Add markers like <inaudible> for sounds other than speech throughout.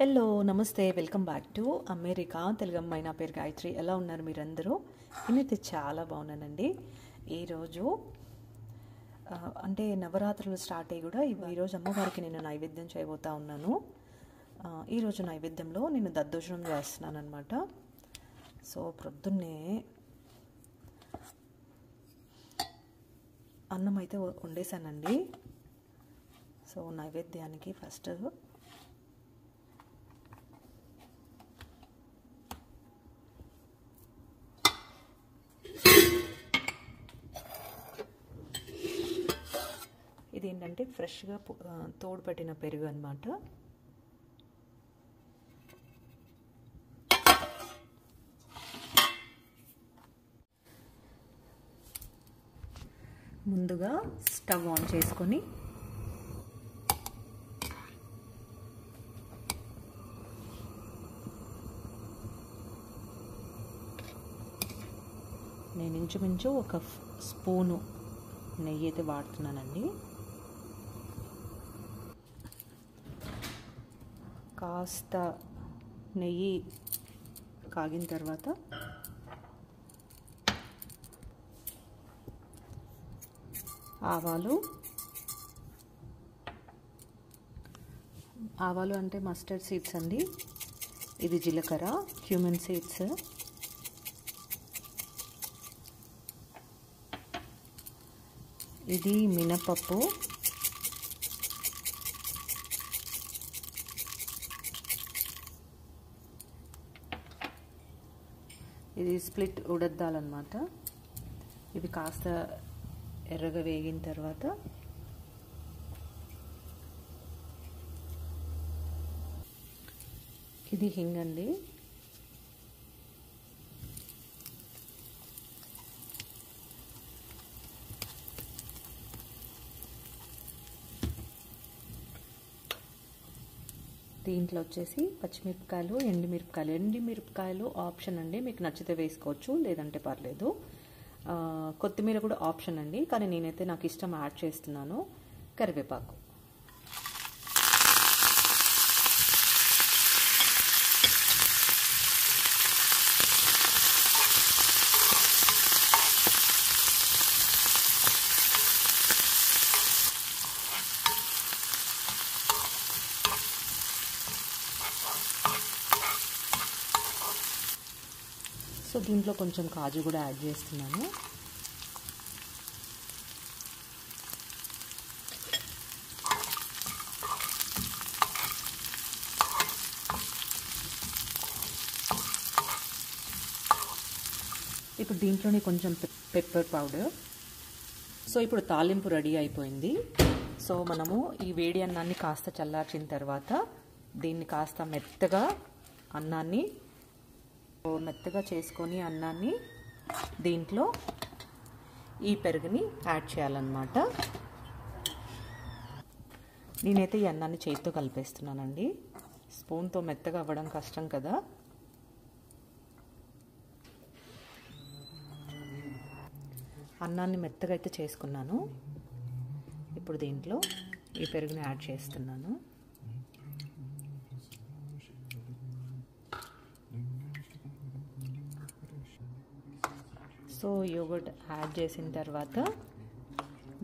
Hello నమస్తే welcome back to America తెలుగమ్మాయి నా పేరు గాయత్రి. ఎలా ఉన్నారు మీరందరూ? నేనైతే చాలా బాగున్నానండి. ఈరోజు అంటే నవరాత్రులు స్టార్ట్ అయ్యి కూడా ఈరోజు అమ్మవారికి నేను నైవేద్యం చేయబోతా ఉన్నాను. ఈరోజు నైవేద్యంలో నేను దద్దోజనం చేస్తున్నాను అనమాట సో ప్రొద్దున్నే అన్నం అయితే వండేసానండి సో నైవేద్యానికి ఫస్ట్ ఇది ఏంటంటే ఫ్రెష్గా తోడుపెట్టిన పెరుగు అనమాట ముందుగా స్టవ్ ఆన్ చేసుకొని నేను ఇంచుమించు ఒక స్పూను నెయ్యి అయితే వాడుతున్నానండి. కాస్త నెయ్యి కాగిన తర్వాత ఆవాలు. ఆవాలు అంటే మస్టర్డ్ సీడ్స్ అండి. ఇది జీలకర్ర క్యూమిన్ సీడ్స్. ఇది మినపప్పు. ఇది స్ప్లిట్ ఉడద్దాలన్నమాట. ఇవి కాస్త ఎర్రగా వేగిన తర్వాత ఇది హింగ్ అండి. దీంట్లో వచ్చేసి పచ్చిమిరపకాయలు ఎండుమిరపకాయలు. ఎండుమిరపకాయలు ఆప్షన్ అండి. మీకు నచ్చితే వేసుకోవచ్చు లేదంటే పర్లేదు. కొత్తిమీర కూడా ఆప్షన్ అండి. కానీ నేనైతే నాకు ఇష్టం యాడ్ చేస్తున్నాను. కరివేపాకు. సో దీంట్లో కొంచెం కాజు కూడా యాడ్ చేస్తున్నాను. ఇప్పుడు దీంట్లోనే కొంచెం పెప్పర్ పౌడర్ సో ఇప్పుడు తాలింపు రెడీ అయిపోయింది. సో మనము ఈ వేడి అన్నాన్ని కాస్త చల్లార్చిన తర్వాత దీన్ని కాస్త మెత్తగా అన్నాన్ని మెత్తగా చేసుకొని అన్నాన్ని దీంట్లో ఈ పెరుగుని యాడ్ చేయాలన్నమాట. నేనైతే ఈ అన్నాన్ని చేతితో కలిపేస్తున్నానండి. స్పూన్తో మెత్తగా అవ్వడం కష్టం కదా. అన్నాన్ని మెత్తగా అయితే చేసుకున్నాను. ఇప్పుడు దీంట్లో ఈ పెరుగుని యాడ్ చేస్తున్నాను. సో యోగర్ట్ యాడ్ చేసిన తర్వాత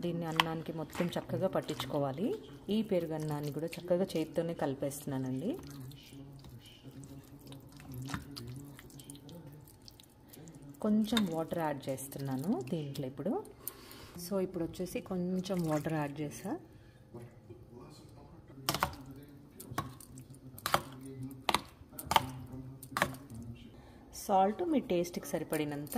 దీన్ని అన్నానికి మొత్తం చక్కగా పట్టించుకోవాలి. ఈ పెరుగు అన్నాన్ని కూడా చక్కగా చేతితోనే కలిపేస్తున్నానండి. కొంచెం వాటర్ యాడ్ చేస్తున్నాను దీంట్లో ఇప్పుడు. సో ఇప్పుడు వచ్చేసి కొంచెం వాటర్ యాడ్ చేసా. సాల్ట్ మీ టేస్ట్కి సరిపడినంత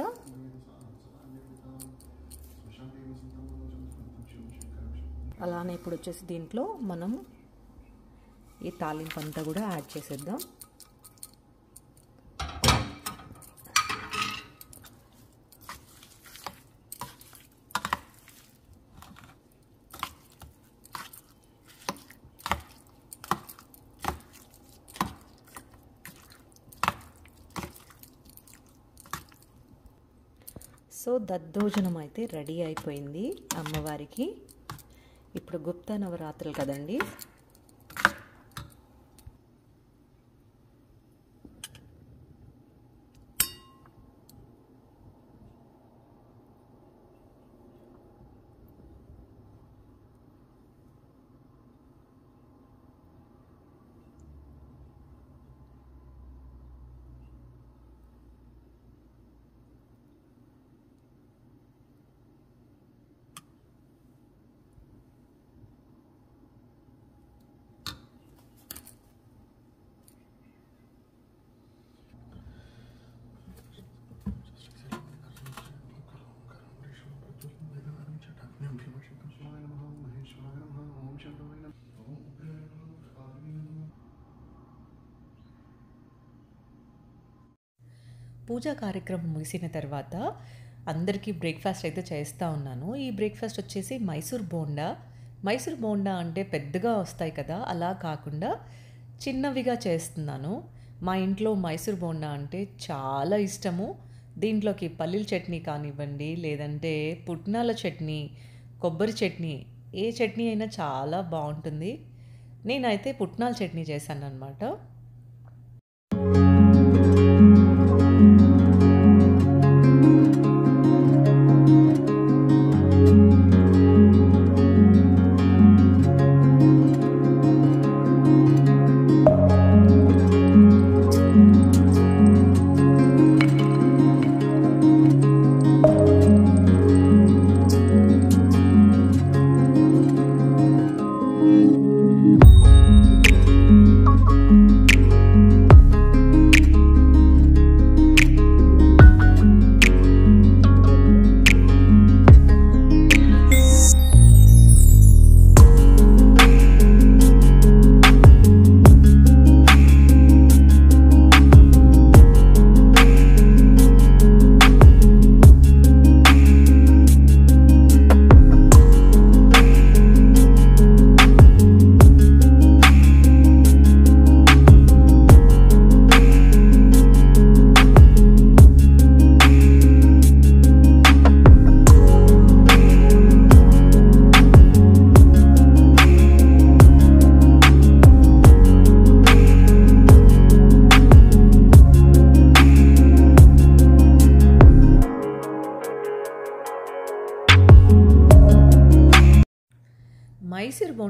అలానే ఇప్పుడు వచ్చేసి దీంట్లో మనం ఈ తాలింపు అంతా కూడా యాడ్ చేసేద్దాం. సో దద్దోజనం అయితే రెడీ అయిపోయింది అమ్మవారికి. ఇప్పుడు గుప్త నవరాత్రులు కదండి? పూజా కార్యక్రమం ముగిసిన తర్వాత అందరికీ బ్రేక్ఫాస్ట్ అయితే చేస్తూ ఉన్నాను. ఈ బ్రేక్ఫాస్ట్ వచ్చేసి మైసూర్ బోండా. మైసూర్ బోండా అంటే పెద్దగా వస్తాయి కదా అలా కాకుండా చిన్నవిగా చేస్తున్నాను. మా ఇంట్లో మైసూర్ బోండా అంటే చాలా ఇష్టము. దీంట్లోకి పల్లీల చట్నీ కానివ్వండి లేదంటే పుట్నాల చట్నీ కొబ్బరి చట్నీ ఏ చట్నీ అయినా చాలా బాగుంటుంది. నేనైతే పుట్నాల చట్నీ చేశాను అనమాట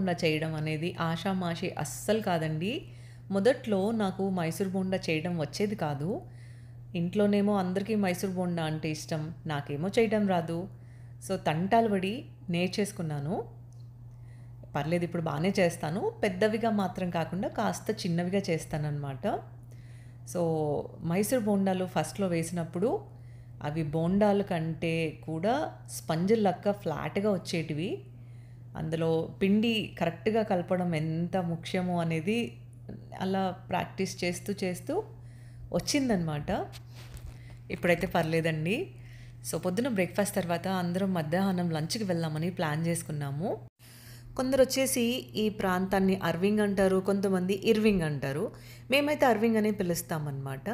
బోండా చేయడం అనేది ఆషామాషి అస్సలు కాదండి. మొదట్లో నాకు మైసూర్ బోండా చేయడం వచ్చేది కాదు. ఇంట్లోనేమో అందరికీ మైసూర్ బోండా అంటే ఇష్టం. నాకేమో చేయడం రాదు. సో తంటాలు పడి నేర్చేసుకున్నాను. పర్లేదు ఇప్పుడు బాగానే చేస్తాను. పెద్దవిగా మాత్రం కాకుండా కాస్త చిన్నవిగా చేస్తానన్నమాట. సో మైసూర్ బోండాలు ఫస్ట్లో వేసినప్పుడు అవి బోండాల కంటే కూడా స్పంజ్ లక్క ఫ్లాట్గా వచ్చేటివి. అందులో పిండి కరెక్ట్గా కలపడం ఎంత ముఖ్యమో అనేది అలా ప్రాక్టీస్ చేస్తూ చేస్తూ వచ్చిందనమాట ఇప్పుడైతే పర్లేదండి. సో పొద్దున బ్రేక్ఫాస్ట్ తర్వాత అందరం మధ్యాహ్నం లంచ్కి వెళ్దామని ప్లాన్ చేసుకున్నాము. కొందరు వచ్చేసి ఈ ప్రాంతాన్ని అర్వింగ్ అంటారు కొంతమంది ఇర్వింగ్ అంటారు. మేమైతే అర్వింగ్ అని పిలుస్తామన్నమాట.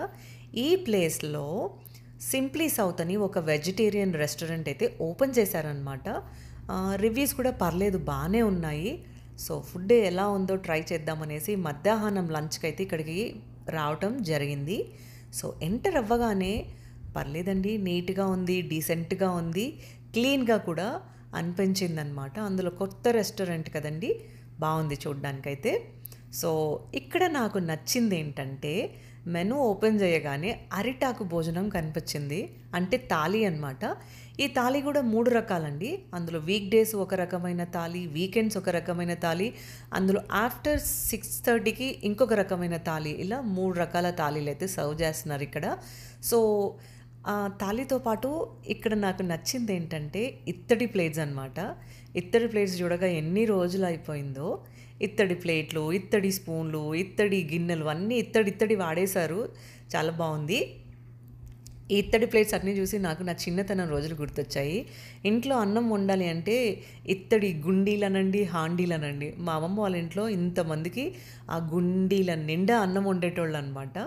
ఈ ప్లేస్లో సింప్లీ సౌత్ అని ఒక వెజిటేరియన్ రెస్టారెంట్ అయితే ఓపెన్ చేశారనమాట రివ్యూస్ కూడా పర్లేదు బాగానే ఉన్నాయి. సో ఫుడ్ ఎలా ఉందో ట్రై చేద్దామనేసి మధ్యాహ్నం లంచ్కి అయితే ఇక్కడికి రావటం జరిగింది. సో ఎంటర్ అవ్వగానే పర్లేదండి నీట్గా ఉంది డీసెంట్గా ఉంది క్లీన్గా కూడా అనిపించిందనమాట అందులో కొత్త రెస్టారెంట్ కదండి బాగుంది చూడ్డానికైతే. సో ఇక్కడ నాకు నచ్చింది ఏంటంటే మెను ఓపెన్ చేయగానే అరిటాకు భోజనం కనిపించింది. అంటే తాళి అనమాట ఈ తాళి కూడా మూడు రకాలండి. అందులో వీక్ డేస్ ఒక రకమైన తాళి వీకెండ్స్ ఒక రకమైన తాళి అందులో ఆఫ్టర్ సిక్స్ థర్టీకి ఇంకొక రకమైన తాళి. ఇలా మూడు రకాల తాళీలు అయితే సర్వ్ చేస్తున్నారు ఇక్కడ. సో ఆ తాళితో పాటు ఇక్కడ నాకు నచ్చింది ఏంటంటే ఇత్తడి ప్లేట్స్ అనమాట ఇత్తడి ప్లేట్స్ చూడగా ఎన్ని రోజులు అయిపోయిందో. ఇత్తడి ప్లేట్లు ఇత్తడి స్పూన్లు ఇత్తడి గిన్నెలు అన్నీ ఇత్తడి ఇత్తడి వాడేశారు. చాలా బాగుంది. ఈ ఇత్తడి ప్లేట్స్ అన్నీ చూసి నాకు నా చిన్నతనం రోజులు గుర్తొచ్చాయి. ఇంట్లో అన్నం వండాలి అంటే ఇత్తడి గుండీలనండి హాండీలనండి. మా అమ్మమ్మ వాళ్ళ ఇంట్లో ఇంతమందికి ఆ గుండీల నిండా అన్నం వండేటోళ్ళు అనమాట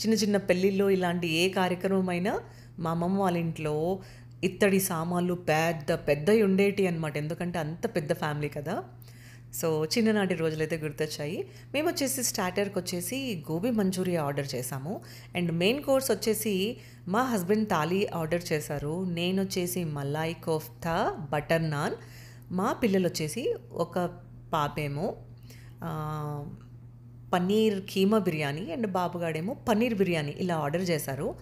చిన్న చిన్న పెళ్ళిళ్ళు ఇలాంటి ఏ కార్యక్రమం అయినా మా అమ్మమ్మ వాళ్ళ ఇంట్లో ఇత్తడి సామాన్లు పెద్ద పెద్దవి ఉండేటి అనమాట ఎందుకంటే అంత పెద్ద ఫ్యామిలీ కదా. సో చిన్ననాటి రోజులైతే గుర్తొచ్చాయి. మేము వచ్చేసి స్టార్టర్కి వచ్చేసి గోబీ మంచూరియా ఆర్డర్ చేశాము అండ్ మెయిన్ కోర్స్ వచ్చేసి మా హస్బెండ్ తాలీ ఆర్డర్ చేశారు. నేను వచ్చేసి మలాయ్ కోఫ్తా బటర్ నాన్. మా పిల్లలు వచ్చేసి ఒక పాపేమో పన్నీర్ కీమా బిర్యానీ అండ్ బాబుగాడేమో పన్నీర్ బిర్యానీ ఇలా ఆర్డర్ చేశారు.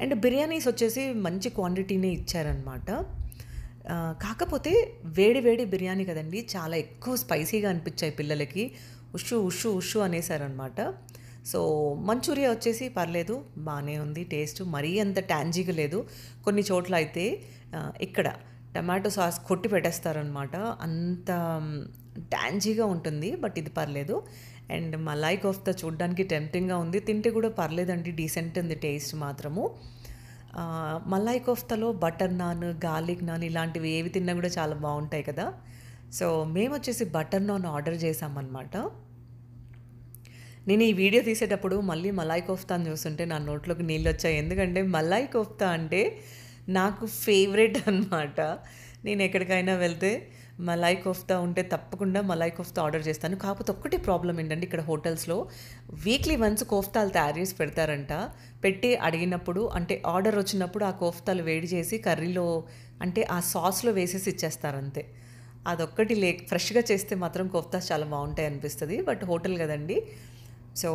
అండ్ బిర్యానీస్ వచ్చేసి మంచి క్వాంటిటీనే ఇచ్చారనమాట కాకపోతే వేడి వేడి బిర్యానీ కదండి చాలా ఎక్కువ స్పైసీగా అనిపించాయి పిల్లలకి. ఉషు ఉషు ఉషు అనేసారనమాట సో మంచూరియా వచ్చేసి పర్లేదు బాగానే ఉంది టేస్ట్ మరీ అంత ట్యాంజీగా లేదు. కొన్ని చోట్ల అయితే ఇక్కడ టమాటో సాస్ కొట్టి పెట్టేస్తారనమాట అంత ట్యాంజీగా ఉంటుంది బట్ ఇది పర్లేదు. అండ్ మలాయి కోఫ్తా చూడడానికి టెంప్టింగ్గా ఉంది తింటే కూడా పర్లేదండి డీసెంట్ ఉంది టేస్ట్ మాత్రము. మలాయ్ కోఫ్తాలో బటర్ నాన్ గార్లిక్ నాన్ ఇలాంటివి ఏవి తిన్నా కూడా చాలా బాగుంటాయి కదా. సో మేము వచ్చేసి బటర్ నాన్ ఆర్డర్ చేసామన్నమాట నేను ఈ వీడియో తీసేటప్పుడు మళ్ళీ మలాయ్ కోఫ్తాను చూస్తుంటే నా నోట్లోకి నీళ్ళు వచ్చాయి. ఎందుకంటే మలాయ్ కోఫ్తా అంటే నాకు ఫేవరెట్ అన్నమాట. నేను ఎక్కడికైనా వెళ్తే మలాయ్ కోఫ్తా ఉంటే తప్పకుండా మలాయ్ కోఫ్తా ఆర్డర్ చేస్తాను. కాకపోతే ఒక్కటి ప్రాబ్లం ఏంటంటే ఇక్కడ హోటల్స్లో వీక్లీ వన్స్ కోఫ్తాలు తయారు చేసి పెడతారంట. పెట్టి అడిగినప్పుడు అంటే ఆర్డర్ వచ్చినప్పుడు ఆ కోఫ్తాలు వేడి చేసి కర్రీలో అంటే ఆ సాస్లో వేసేసి ఇచ్చేస్తారంతే. అదొక్కటి లే ఫ్రెష్గా చేస్తే మాత్రం కోఫ్తాస్ చాలా బాగుంటాయి అనిపిస్తుంది. బట్ హోటల్ కదండి. సో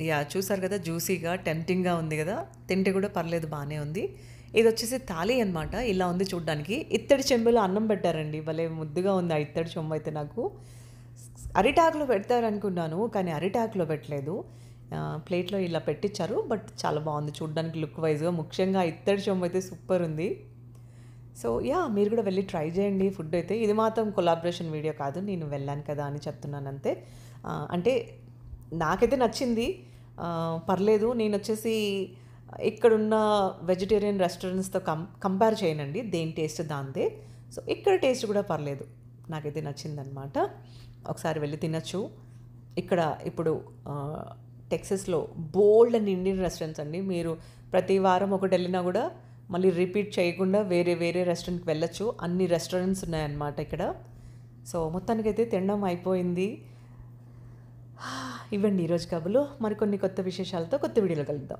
యా చూసారు కదా జ్యూసీగా టెంప్టింగ్గా ఉంది కదా. తింటే కూడా పర్లేదు బాగానే ఉంది. ఇది వచ్చేసి థాలీ అనమాట ఇలా ఉంది చూడడానికి. ఇత్తడి చెంబులో అన్నం పెట్టారండి. భలే ముద్దుగా ఉంది ఆ ఇత్తడి చెంబు అయితే నాకు. అరిటాకులో పెడతారనుకున్నాను కానీ అరిటాకులో పెట్టలేదు. ప్లేట్లో ఇలా పెట్టించారు బట్ చాలా బాగుంది చూడడానికి లుక్ వైజ్గా. ముఖ్యంగా ఇత్తడి చెంబు అయితే సూపర్ ఉంది. సో యా మీరు కూడా వెళ్ళి ట్రై చేయండి ఫుడ్ అయితే. ఇది మాత్రం కొలాబరేషన్ వీడియో కాదు నేను వెళ్ళాను కదా అని చెప్తున్నాను అంతే. అంటే నాకైతే నచ్చింది. పర్లేదు నేను వచ్చేసి ఇక్కడున్న వెజిటేరియన్ రెస్టారెంట్స్తో కం కంపేర్ చేయనండి దేని టేస్ట్ దాందే సో ఇక్కడ టేస్ట్ కూడా పర్లేదు. నాకైతే నచ్చిందనమాట ఒకసారి వెళ్ళి తినచ్చు. ఇక్కడ ఇప్పుడు టెక్సస్లో బోల్డ్ అండ్ ఇండియన్ రెస్టారెంట్స్ అండి. మీరు ప్రతి వారం ఒకటి వెళ్ళినా కూడా మళ్ళీ రిపీట్ చేయకుండా వేరే వేరే రెస్టారెంట్కి వెళ్ళచ్చు. అన్ని రెస్టారెంట్స్ ఉన్నాయన్నమాట ఇక్కడ. సో మొత్తానికైతే తినడం అయిపోయింది. <sighs> ఇవ్వండి ఈరోజు కబులు మరికొన్ని కొత్త విశేషాలతో కొత్త వీడియోలు కలుద్దాం.